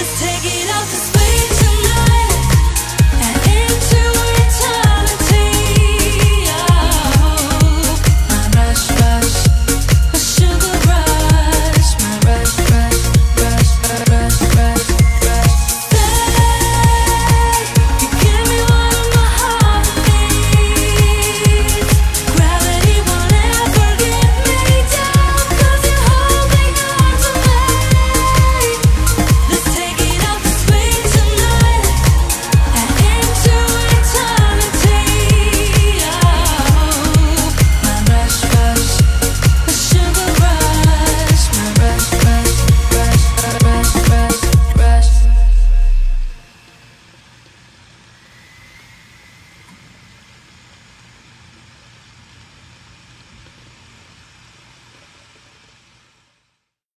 Let's take it